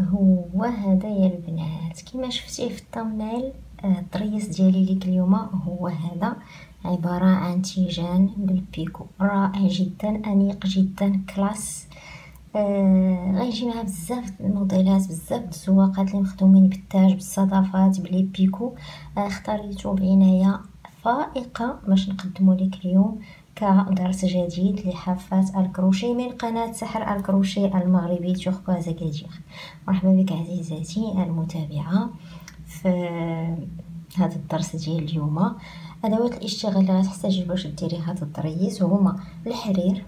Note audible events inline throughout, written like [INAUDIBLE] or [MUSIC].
هو هذا يا البنات. كما شفتيه في ال thumbnail الضريس ديالي ليك اليوم هو هذا. عبارة عن تيجان بال picot. رائع جدا أنيق جدا classe. آه غيجي معها بزاف الموديلات بزاف الزواقات اللي مخدومين بالتاج بالصدفات ب les picots. آه اختاريتو بعناية فائقة باش نقدمو لك اليوم كدرس جديد لحافات الكروشي من قناة سحر الكروشي المغربي توركوا زكادير مرحبا بك عزيزاتي المتابعة في هذا الدرس ديال اليوم. أدوات الاشتغال اللي غتحتاجي باش ديري هذا الضريس هما الحرير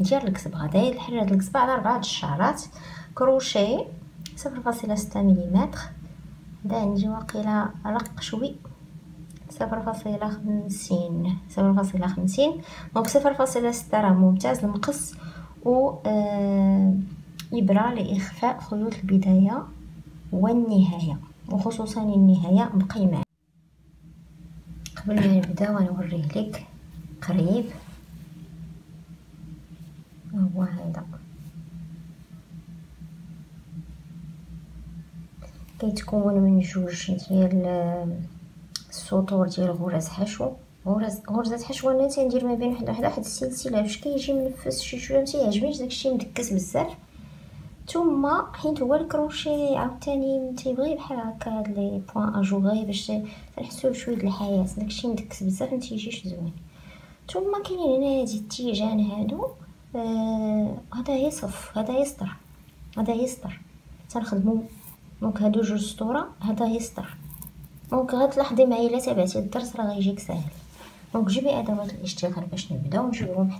ديال القصبه داير الحرير ديال القصبه على أربعة الشعرات. كروشي صفر فاصلة ستة مليمتر. هدا عندي واقيلا رق شوي. صفر فاصلة خمسين صفر فاصلة خمسين. donc صفر فاصلة ستة راه ممتاز المقص و آه إبرة لإخفاء خيوط البداية والنهاية وخصوصا النهاية مقيمة قبل ما نبدأ ونوريه لك قريب. هو هذا. كيتكون من جوج ديال السطور ديال غرز حشو. غرز غرزه حشو أنا تندير ما بين واحد واحد السلسلة باش كيجي منفس شي شوية متيعجبنيش داكشي مدكس بزاف. ثم حيت هو الكروشي عاوتاني تيبغي بحال هكا هاد les points ajourés باش تنحسو بشوية د الحياة. داكشي مدكس بزاف ما تيجيش زوين. ثم كاينين هنا هاد التيجان هادو. آه هذا يصف هذا يسطر هذا يسطر. تنخدمو. donc هادو جوج سطورة هذا يسطر. donc غتلاحظي معايا الا تابعتي الدرس راه غيجيك ساهل. donc جيبي أدوات الاشتغال باش نبداو نجيبهم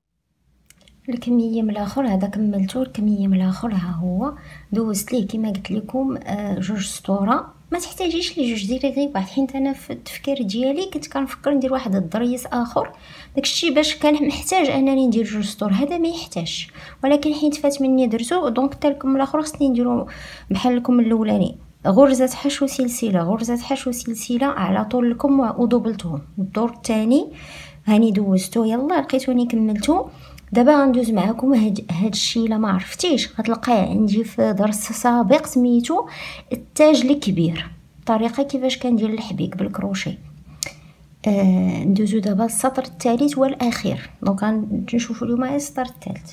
الكميم الأخر هذا كملتو الكميم الأخر ها هو. دوزت ليه كما قلت لكم آه جوج سطورة. ما تحتاجيش لي جوج ديري غير واحد. حيت أنا في التفكير ديالي كنت كنفكر ندير واحد الضريس آخر. داكشي باش كان محتاج أنني ندير جوج سطور. هذا ما يحتاجش ولكن حيت فات مني درتو donc تا الكم الأخر خصني نديرو بحال الكم الأولاني. غرزة حشو سلسلة غرزة حشو سلسلة على طول الكم ودوبلتهم الدور الثاني هاني دوزتو يلا لقيتوني كملتو. دابا غندوز معكم هاد هاد الشيء إلا ما عرفتيش. غتلقاه عندي في درس سابق سميتو التاج الكبير. طريقة كيفاش كندير الحبيك بالكروشي آه ندوزو دابا السطر الثالث والأخير. donc غنشوفوا اليوم السطر الثالث.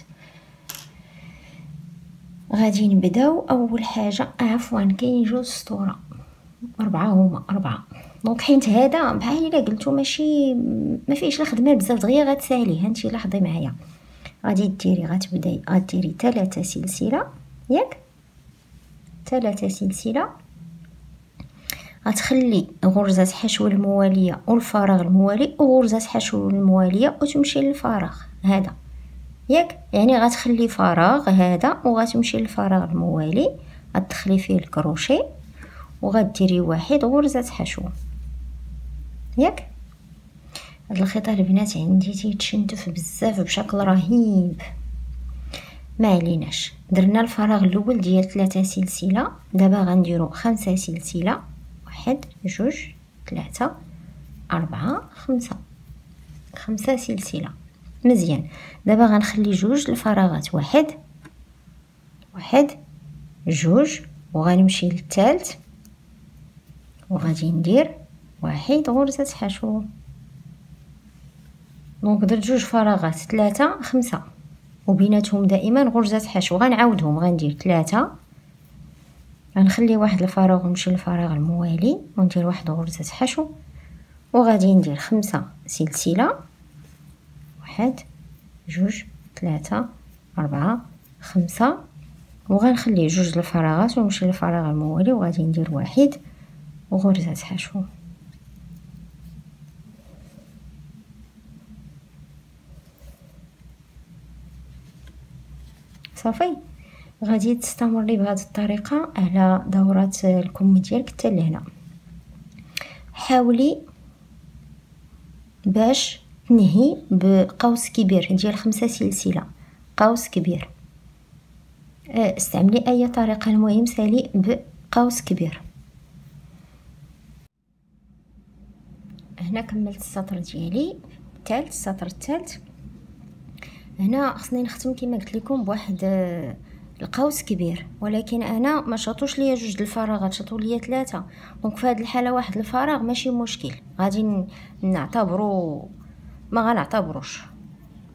غادي نبداو. أول حاجة عفوا كاين جوج سطورة. أربعة هما أربعة. donc حيت هذا بحال إلا قلتو ماشي ما فيهش الخدمه بزاف. دغيا غتساليه هانتي لاحظي معايا. غادي ديري غتبداي غديري ثلاثة سلسلة. ياك؟ ثلاثة سلسلة. غتخلي غرزة حشو الموالية والفراغ الموالي وغرزة حشو الموالية وتمشي للفراغ. هذا. ياك يعني غتخلي فراغ هذا وغتمشي للفراغ الموالي غتدخلي فيه الكروشي وغديري واحد غرزه حشو. ياك؟ هاد الخيط البنات عندي تيتشنتف بزاف بشكل رهيب. ما عليناش. درنا الفراغ الأول ديال ثلاثة سلسلة. دابا غنديرو خمسة سلسلة. واحد جوج ثلاثة أربعة خمسة. خمسة سلسلة. مزيان. دابا غنخلي جوج الفراغات واحد واحد جوج وغنمشي للثالث وغادي ندير واحد غرزة حشو دونك درت جوج فراغات ثلاثة خمسة وبيناتهم دائما غرزة حشو غنعاودهم غندير ثلاثة غنخلي واحد الفراغ ونمشي للفراغ الموالي وندير واحد غرزة حشو وغادي ندير خمسة سلسلة. واحد جوج ثلاثة أربعة خمسة. وغنخلي جوج الفراغات ونمشي للفراغ الموالي وغادي ندير واحد. وغرزة حشو صافي. غادي تستمري بهذه الطريقة على دورات الكم ديالك حتى لهنا. حاولي باش تنهي بقوس كبير ديال خمسة سلسلة. قوس كبير. أه، استعملي أي طريقة المهم سالي بقوس كبير. هنا كملت السطر ديالي. الثالث السطر الثالث هنا خصني نختم كما قلت لكم بواحد القوس كبير. ولكن أنا ما شاطوش ليا جوج الفراغات شاطو ليا ثلاثة donc في هذه الحالة واحد الفراغ ماشي مشكل. غادي نعتبرو ما غنعتبروش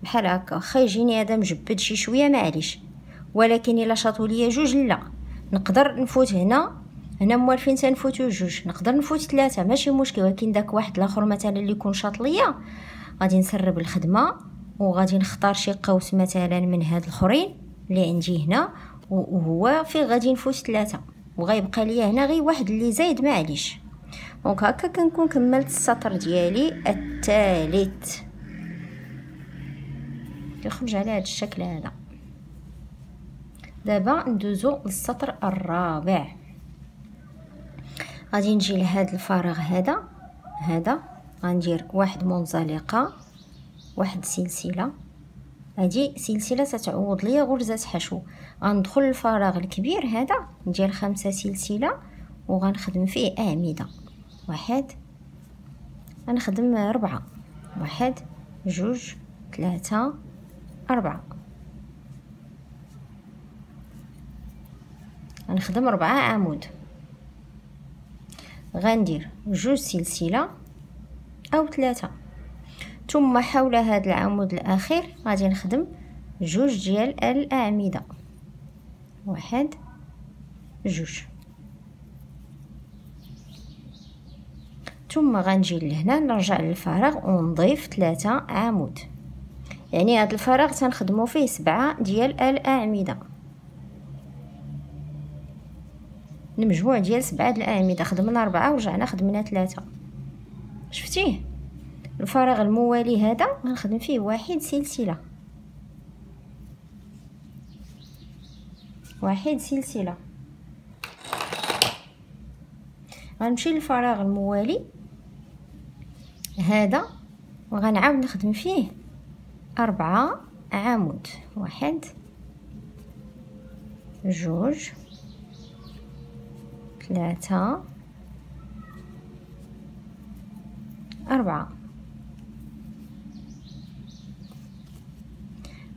بحال هكا خا يجيني هذا مجبد شي شوية معليش. ولكن إلا شاطو ليا جوج لا. نقدر نفوت هنا. هنا موالفين تنفوتو جوج. نقدر نفوت ثلاثة ماشي مشكل. ولكن داك واحد الآخر مثلا اللي يكون شاط ليا غادي نسرب الخدمة وغادي نختار شي قوس مثلا من هاد الأخرين اللي عندي هنا. وهو فيه غادي نفوت ثلاثة. وغيبقى ليا هنا غير واحد اللي زايد معليش. دونك هكا كنكون كملت السطر ديالي الثالث. كيخرج على هذا الشكل هذا. دابا ندوزو للسطر الرابع. غادي نجي لهذا الفراغ هذا هذا. غندير واحد منزلقة واحد سلسلة. هادي سلسلة تتعوض ليا غرزه حشو. غندخل الفراغ الكبير هذا ندير خمسة سلسلة وغنخدم فيه أعمدة. واحد غنخدم ربعة واحد جوج ثلاثة أربعة. غنخدم ربعة عمود. غندير. جوج سلسلة أو ثلاثة. ثم حول هذا العمود الأخير غادي نخدم جوج ديال الأعمدة. واحد جوج. ثم غنجي لهنا نرجع للفراغ ونضيف ثلاثة عمود. يعني هذا الفراغ تنخدمو فيه سبعة ديال الاعمده المجموع ديال سبعة الاعمده خدمنا أربعة ورجعنا خدمنا ثلاثة. شفتيه الفراغ الموالي هذا غنخدم فيه واحد سلسلة. واحد سلسلة. غنمشي للفراغ الموالي هذا وغنعاود نخدم فيه. أربعة عمود. واحد. جوج. ثلاثة. أربعة.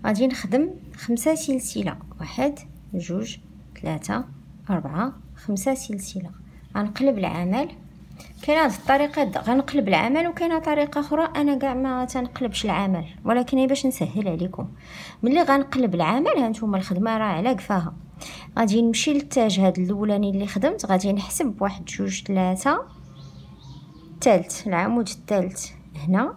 غادي نخدم خمسة سلسلة. واحد جوج ثلاثة أربعة خمسة سلسلة. غنقلب العمل. كاينة هاد الطريقة غنقلب العمل وكاينة طريقة أخرى أنا كاع ما تنقلبش العمل. ولكن باش نسهل عليكم. ملي غنقلب العمل هانتوما الخدمة راه على قفاها غادي نمشي للتاج هاد الأولاني اللي خدمت غادي نحسب واحد جوج ثلاثة الثالث العمود الثالث هنا.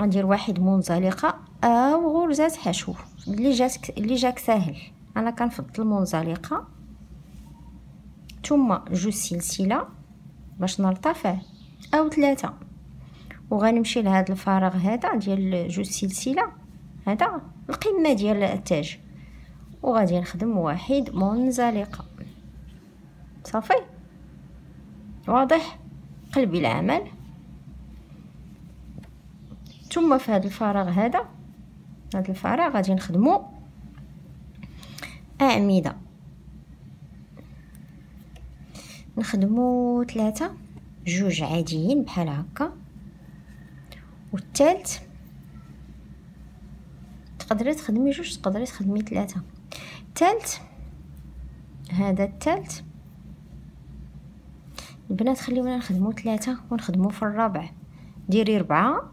غندير واحد منزلقة. أو غرزه حشو. اللي جاتك اللي جاك ساهل. أنا كنفضل المنزلقه ثم جوج سلسلة باش نرتفع أو ثلاثة. وغنمشي لهذا الفراغ هذا ديال جوج سلسلة هذا القمة ديال التاج. وغادي نخدم واحد منزلقه صافي؟ واضح؟ قلبي العمل ثم في هذا الفراغ هذا هذا الفراغ غادي نخدمو أعمدة. نخدمو ثلاثة جوج عاديين بحال هكا. والثالث تقدري تخدمي جوج تقدري تخدمي ثلاثة الثالث هذا الثالث البنات خليونا نخدمو ثلاثة ونخدمو في الرابع. ديري ربعة.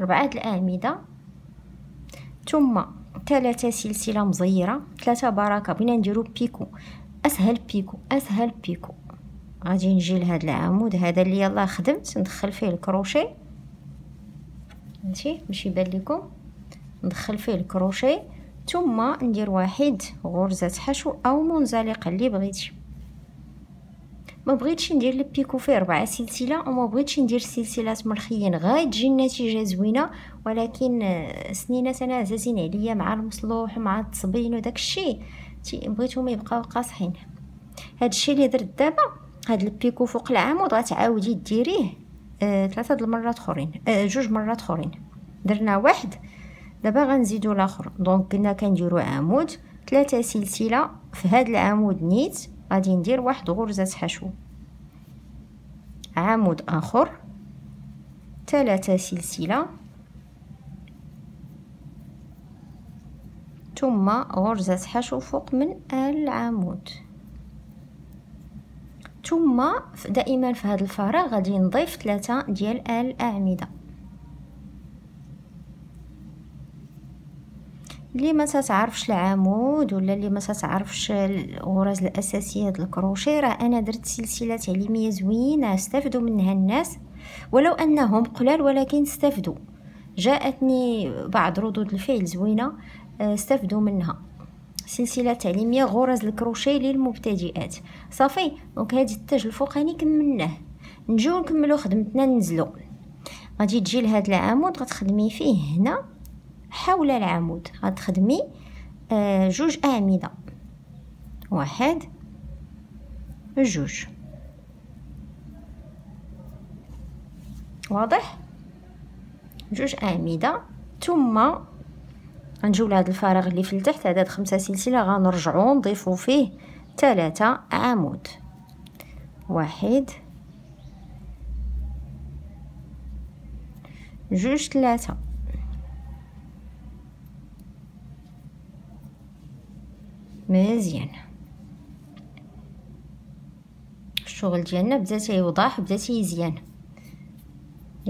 ربعة الأعمدة. ثم ثلاثة سلسلة مزيرة. ثلاثة بركة. بغينا نديرو بيكو. أسهل بيكو أسهل بيكو. غادي نجي لهذا العمود هذا اللي يلا خدمت ندخل فيه الكروشي ماشي؟ باش يبان لكم ندخل فيه الكروشي ثم ندير واحد غرزة حشو أو منزلقة اللي بغيتي. ما بغيتش ندير لي بيكو فيه ربعة سلسلة وما بغيتش ندير سلسلات مرخيين غاية تجي النتيجة زوينة ولكن آه، سنينات أنا عزازين عليا مع المصلوح ومع التصبين وداك الشيء. بغيتهم يبقاو قاصحين. هاد الشيء اللي درت دابا هاد ال picot فوق العمود غتعاودي ديريه آه ثلاثة د المرات أخرين آه جوج مرات أخرين. درنا واحد دابا غنزيدو الآخر. donc قلنا كنديرو عمود ثلاثة سلسلة. في هاد العمود نيت غادي ندير واحد غرزة حشو عمود آخر ثلاثة سلسلة. ثم غرزة حشو فوق من العمود. ثم دائما في هذا الفراغ غادي نضيف ثلاثة ديال الأعمدة. اللي ما تتعرفش العمود ولا اللي ما تتعرفش الغرز الاساسيه ديال الكروشي راه أنا درت سلسلة تعليمية زوينة استفدوا منها الناس ولو أنهم قلال ولكن استفدوا جاءتني بعض ردود الفعل زوينة استفدوا منها. سلسلة تعليمية غرز الكروشي للمبتدئات. صافي donc هذه التاج الفوقاني كملناه. نجيو نكملو خدمتنا ننزلو. غادي تجي لهذا العمود غتخدمي فيه هنا حول العمود. غتخدمي آه جوج أعمدة. واحد جوج. واضح؟ جوج أعمدة. ثم غنجيو لهاد الفراغ اللي في التحت عدد خمسة سلسلة غنرجعو نضيفو فيه ثلاثة عمود. واحد جوج ثلاثة مزيان. الشغل ديالنا بدا تيوضح بدا تيزيان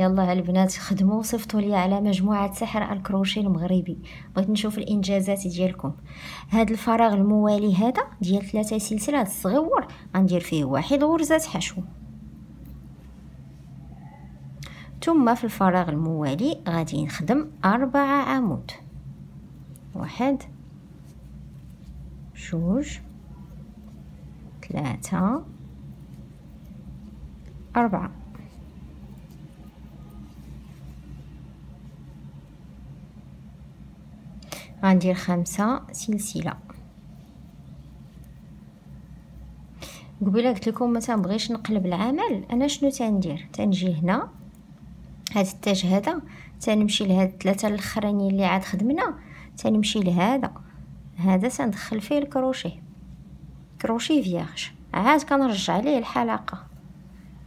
يلا البنات خدموا وصيفطوا لي على مجموعة سحر الكروشي المغربي. بغيت نشوف الإنجازات ديالكم. هذا الفراغ الموالي هذا ديال ثلاثة سلسلة الصغيور غندير فيه واحد غرزه حشو. ثم في الفراغ الموالي غادي نخدم أربعة عمود. واحد جوج ثلاثة أربعة. غندير خمسة سلسلة قبيله قلت لكم ما تنبغيش نقلب العمل. أنا شنو تندير؟ تنجي هنا هاد التاج هذا تنمشي لهاد الثلاثة الاخرانيين اللي عاد خدمنا تنمشي لهذا. هذا سندخل فيه الكروشي كروشي فياغش عاد كنرجع ليه الحلقة.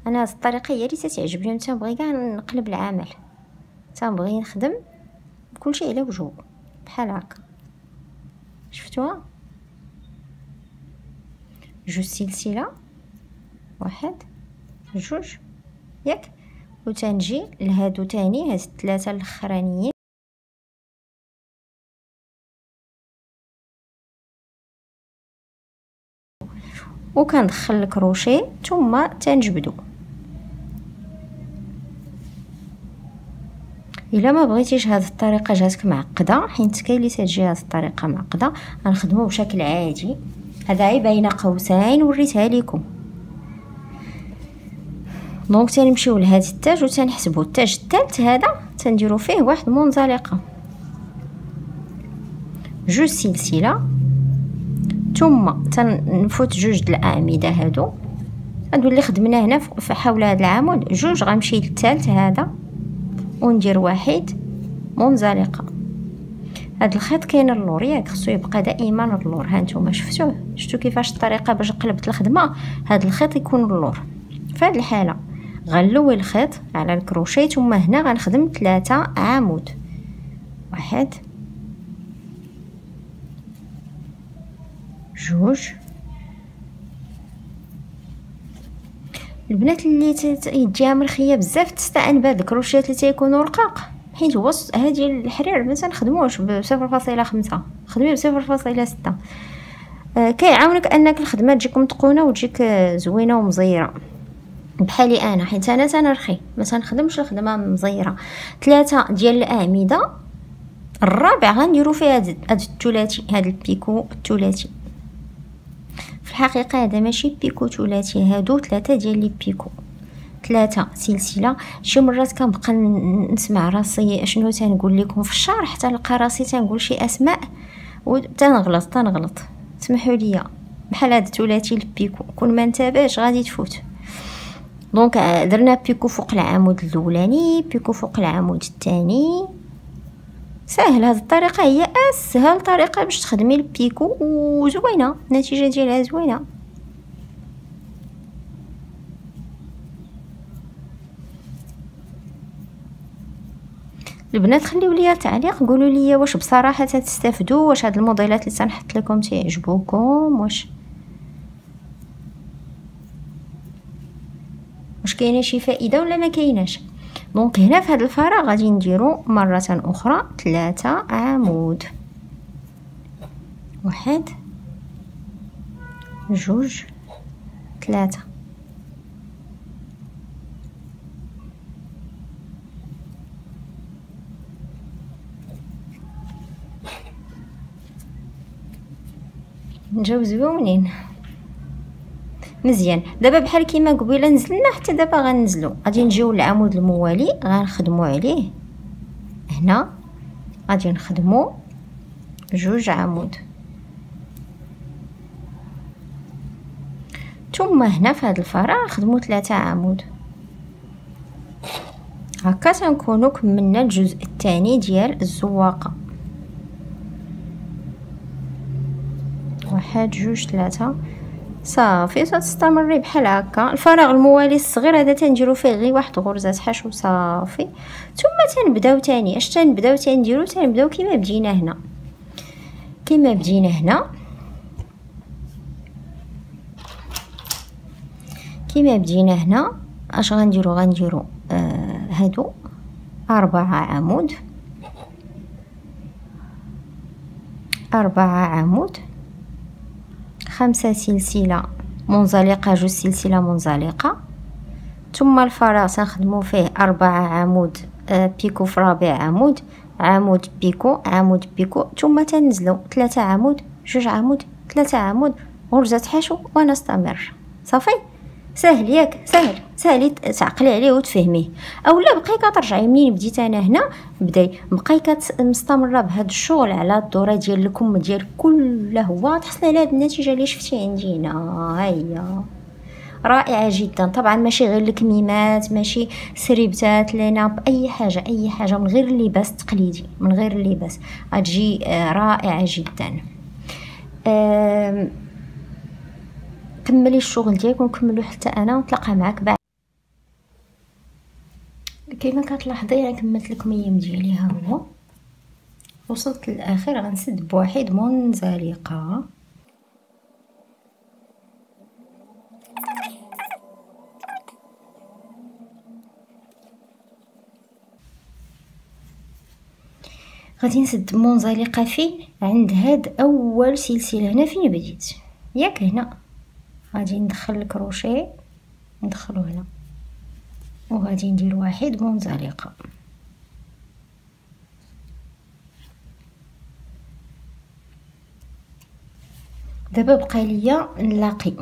أنا هاد الطريقة هي اللي تتعجبني تنبغي كاع نقلب العمل. تنبغي نخدم كلشي على وجهه بحال هكا. شفتوها؟ جوج سلسلة. واحد جوج ياك. وتنجي لهادو تاني هاد الثلاثه الأخرانيين. وكندخل الكروشي ثم تنجبدو. إلا ما بغيتيش هذه الطريقة جاتك معقدة حيت كاين تجي هذه الطريقة معقدة غنخدمو بشكل عادي. هذا هي بين قوسين وريتها لكم donc تنمشيو لهذا التاج وتنحسبو التاج الثالث هذا تنديرو فيه واحد منزلقه جوج سلسلة. ثم تنفوت جوج د الأعمدة هادو. هادو اللي خدمنا هنا حول هذا العمود جوج غنمشي للثالث هذا. وندير واحد منزلقة. هاد الخيط كاين اللور ياك خصو يبقى دائما اللور. ها نتوما شفتوه؟ شفتو كيفاش الطريقة باش قلبت الخدمة؟ هاد الخيط يكون اللور. في هاد الحالة غنلوي الخيط على الكروشيه ثم هنا غنخدم ثلاثة عمود. واحد جوج البنات اللي تجيها مرخيه بزاف تستعن بهاد الكروشيات اللي تيكونوا رقاق. حيت هو هادي الحرير ما تنخدموش ب 0.5 خدمي ب 0.6 آه كيعاونك أنك الخدمة تجيك متقونه وتجيك زوينة ومزيرة. بحالي أنا حيت أنا تنرخي. ما تنخدمش الخدمة مزيرة. ثلاثة ديال الأعمدة الرابع غنديرو فيه هاد الثلاثي هاد البيكو الثلاثي الحقيقة هذا ماشي picot ثلاثي هادو ثلاثة ديال les picots. ثلاثة سلسلة. شي مرات كنبقى نسمع راسي شنو تنقول لكم في الشرح تلقى راسي تنقول شي أسماء وتنغلط تنغلط سمحوا لي بحال هذا ثلاثي ال picot كون ما انتبهش غادي تفوت. donc درنا picot فوق العمود الأولاني picot فوق العمود الثاني. سهل هذه الطريقة هي أسهل طريقة باش تخدمي ال picot وزوينة النتيجة ديالها زوينة. البنات خليو ليا تعليق قولوا لي واش بصراحة تستافدوا واش هاد الموديلات اللي تنحط لكم تيعجبوكم واش واش كاينة شي فائدة ولا ما كايناش؟ دونك هنا في هذا الفراغ غادي نديرو مرة أخرى ثلاثة عمود. واحد جوج ثلاثة. نجوزو منين؟ مزيان. دابا بحال كيما قبيلة نزلنا حتى دابا غنزلو. غادي نجيو للعمود الموالي غنخدمو عليه. هنا غادي نخدمو جوج عمود. ثم هنا في هذا الفراغ نخدمو ثلاثة عمود. هكا تنكونو كملنا الجزء الثاني ديال الزواقة. واحد جوج ثلاثة. صافي تستمري بحال هكا. الفراغ الموالي الصغير هذا تنديرو فيه غير واحد غرزه حشو صافي ثم تنبداو تاني. اش تنبداو تنديرو؟ تنبداو كيما بدينا هنا. كيما بدينا هنا. كيما بدينا هنا. اش غنديرو؟ غنديرو آه هادو. أربعة عمود. أربعة عمود. خمسة سلسلة منزلقة جوج سلسلة منزلقة. ثم الفراغ سنخدمو فيه أربعة عمود آه، بيكو في رابع عمود عمود بيكو عمود بيكو. ثم تنزلو ثلاثة عمود جوج عمود ثلاثة عمود. غرزة حشو ونستمر. صافي؟ ساهل ياك ساهل ساهل تعقلي عليه وتفهميه. اولا بقاي كترجعي منين؟ بديت أنا هنا بداي بقاي مستمرة بهذا الشغل على الدورة ديال الكم ديال كله هو. تحصلي على هذه النتيجة اللي شفتي عندي هنا. هيا. رائعة جدا. طبعا ماشي غير الكميمات ماشي سريبتات لينا باي حاجة أي حاجة من غير اللباس التقليدي من غير اللباس. غتجي آه، رائعة جدا. كملي الشغل ديالك ونكملو حتى أنا ونتلاقى معاك بعد. كيما كتلاحظي راه كملت الكميم ديالي ها هو. وصلت للآخر غنسد بواحد منزلقة. غادي نسد منزلقة فين عند هاد أول سلسلة هنا فين بديت؟ ياك هنا. غادي ندخل الكروشيه ندخلو هنا. وغادي ندير واحد منزلقه دابا بقى ليا نلاقي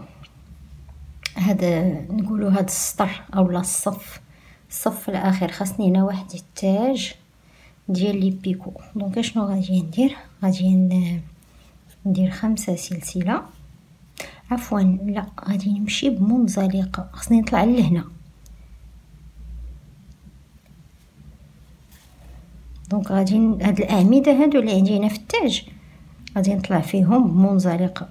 هذا نقولوا هذا السطر اولا الصف. الصف الأخير خاصني هنا واحد التاج ديال لي بيكو. دونك شنو غادي ندير؟ غادي ندير خمسة سلسلة. عفوا لا غادي نمشي بمنزلقه خصني نطلع لهنا. donc غادي هاد الأعمدة هادو اللي عندي هنا في التاج غادي نطلع فيهم بمنزلقه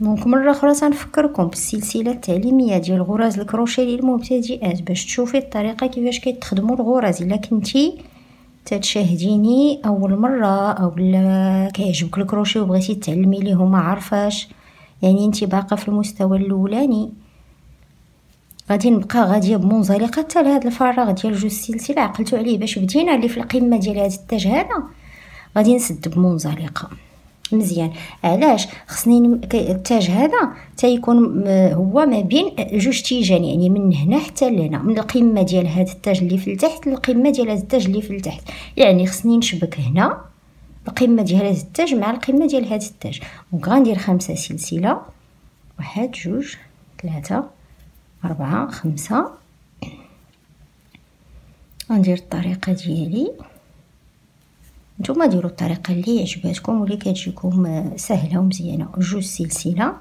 donc مرة أخرى تنفكركم بالسلسلة التعليمية ديال غرز الكروشيه للمبتدئات باش تشوفي الطريقة كيفاش كيتخدموا الغرز إلا كنتي تتشاهديني أول مرة أو كيعجبك الكروشي وبغيتي تعلمي ليه وما عارفاش يعني انت باقه في المستوى الأولاني. غادي نبقى غادية بمنزلقة حتى لهاد الفراغ ديال جوج سلسله عقلتو عليه باش بدينا اللي في القمة ديال هاد التاج هذا. غادي نسد بمنزلقة. مزيان. علاش؟ خصني التاج هذا تيكون هو ما بين جوج تيجان يعني من هنا حتى لهنا من القمة ديال هذا التاج اللي في التحت للقمة ديال هذا التاج اللي في التحت. يعني خصني نشبك هنا القمة ديال هذا التاج مع القمة ديال هذا التاج. دونك غندير خمسة سلسلة. واحد جوج ثلاثة أربعة خمسة. غندير الطريقة ديالي. نتوما ديروا الطريقة اللي عجباتكم واللي كتجيكم سهله ومزيانه جوج سلسلة.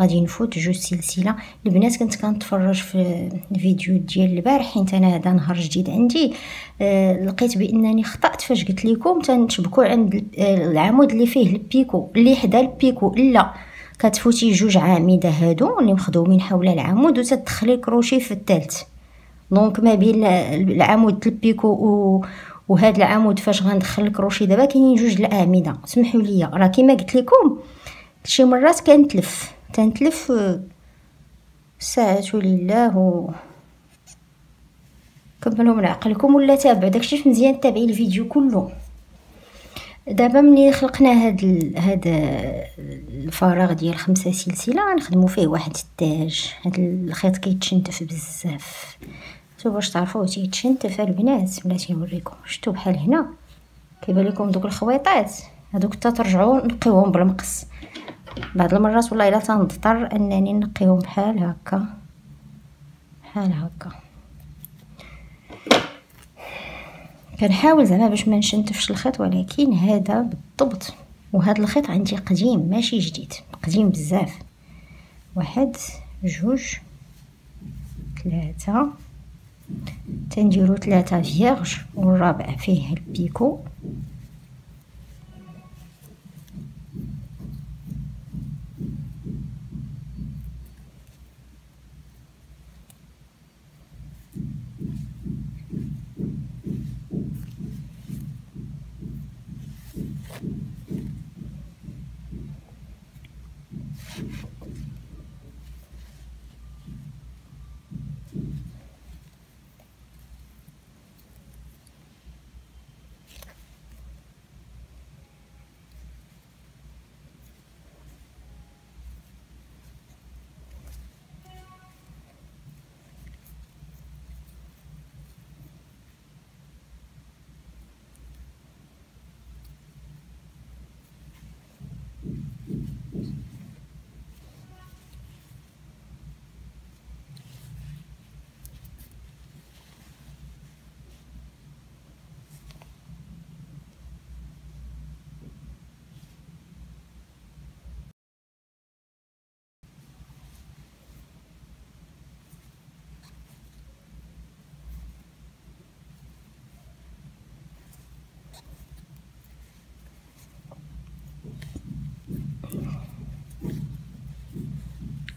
غادي نفوت جوج سلسلة. البنات كنت كنتفرج في الفيديو ديال البارح حيت أنا هذا نهار جديد عندي. آه لقيت بأنني خطأت فاش قلت لكم تنشبكوا عند العمود اللي فيه ال picot. اللي حدا ال picot. لا. كتفوتي جوج أعمدة هادو اللي مخدومين حول العمود وتدخلي الكروشي في الثالث donc ما بين العمود ال picot و وهذا العمود فاش غندخل الكروشي دابا كاينين جوج الأعمدة. سمحوا لي راه كيما قلت لكم شي مرات كنتلف تنتلف ساعة لله كملوا من عقلكم ولا تابعوا داكشي مزيان تابعي الفيديو كله. دابا ملي خلقنا هاد ال... هاد الفراغ ديال خمسة سلسلة غنخدموا فيه واحد التاج. هاد الخيط كيتشنتف بزاف. شتو باش تعرفوه تيتشنتف البنات بلاتي نوريكم. شتو بحال هنا؟ كيبان لكم دوك الخويطات. هادوك حتى ترجعوا نقيوهم بالمقص بعض المرات والله إلا تنضطر أنني نقيهم بحال هكا. بحال هكا. كنحاول زعما باش ما نشنتفش الخيط ولكن هذا بالضبط. وهذا الخيط عندي قديم ماشي جديد قديم بزاف. واحد جوج ثلاثة تنديرو ثلاثة فيغج والرابع فيه البيكو.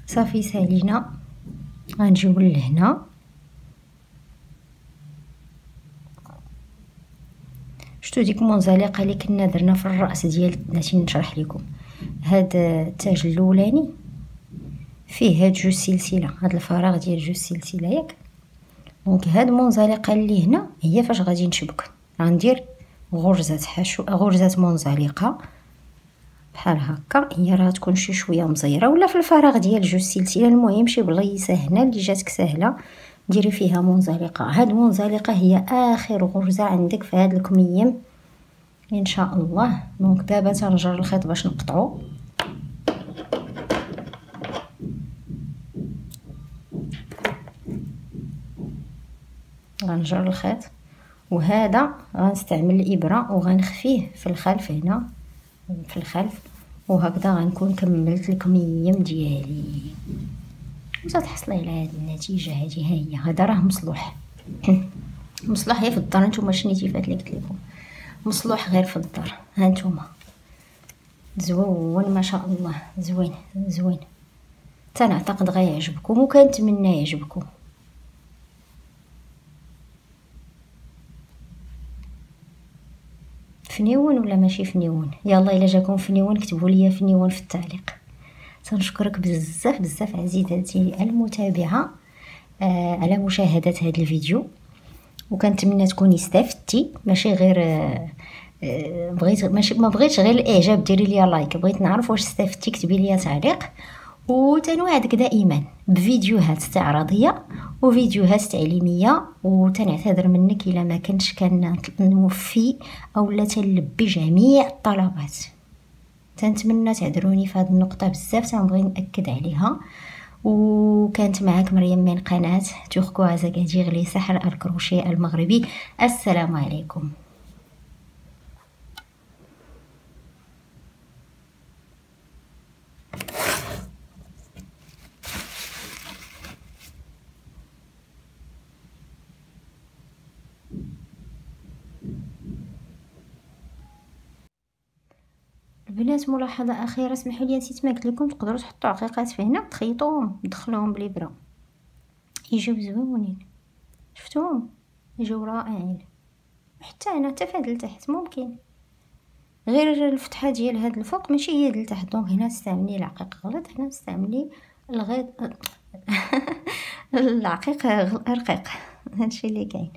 صافي سالينا. غنجيو لهنا. شتو ديك المنزلقه اللي كنا درنا في الرأس ديال بلاتي نشرح لكم. هاد التاج الأولاني فيه هاد جوج سلسلة. هاد الفراغ ديال جوج سلسلة ياك. donc هاد المنزلقه اللي هنا هي فاش غادي نشبك. غندير غرزة حشو غرزة منزلقة. بحال هكا هي راه تكون شي شوية مزيرة. ولا في الفراغ ديال جوج سلسله المهم شي بليصه هنا اللي جاتك سهلة ديري فيها منزلقة. هاد المنزلقة هي آخر غرزة عندك في هاد الكميم. إن شاء الله. donc دابا تنجر الخيط باش نقطعو. غنجر الخيط وهذا غنستعمل الإبرة وغنخفيه في الخلف هنا. في الخلف وهكذا غنكون كملت الكميم ديالي. وتتحصلي على هذه النتيجة. هذه ها هي. هذا راه مصلوح. [LAUGHS] مصلوح غير في الدار. نتوما شنيتي اللي قلت لكم؟ مصلوح غير في الدار. ها نتوما زوين ما شاء الله. زوين. زوين. تنعتقد غيعجبكم وكنتمنى يعجبكم. فنيون ولا ماشي فنيون؟ يلا إلا جاكم فنيون كتبوا لي فنيون في التعليق. تنشكرك بزاف بزاف عزيزتي المتابعة آه على مشاهدة هذا الفيديو. وكنتمنى تكوني استفدتي. ماشي غير آه آه بغيت ماشي ما بغيتش غير الإعجاب ديري لي لايك. بغيت نعرف واش استفدتي كتبي لي تعليق. وتنوعدك دائما بفيديوهات استعراضية وفيديوهات تعليمية وتنعتذر منك إلا ما كنتش كنوفي أو لا تلبي جميع الطلبات. تنتمنى تعذروني في هذه النقطة بزاف تنبغي نأكد عليها. وكانت معك مريم من قناة توركو عزاكادير لسحر الكروشيه المغربي. السلام عليكم. البنات ملاحظة اخيره اسمحوا لي نسيت ما قلت لكم تقدروا تحطوا عقيقات في هنا تخيطوهم تدخلوهم بالابره يجيو زوينين. شفتوهم؟ يجيو رائعين. حتى هنا حتى فهاد لتحت ممكن. غير الفتحة ديال هاد الفوق ماشي هي لتحت دونك هنا استعملي العقيق غلط هنا استعملي الغيط. [LAUGHS] العقيق رقيق هادشي اللي كاين.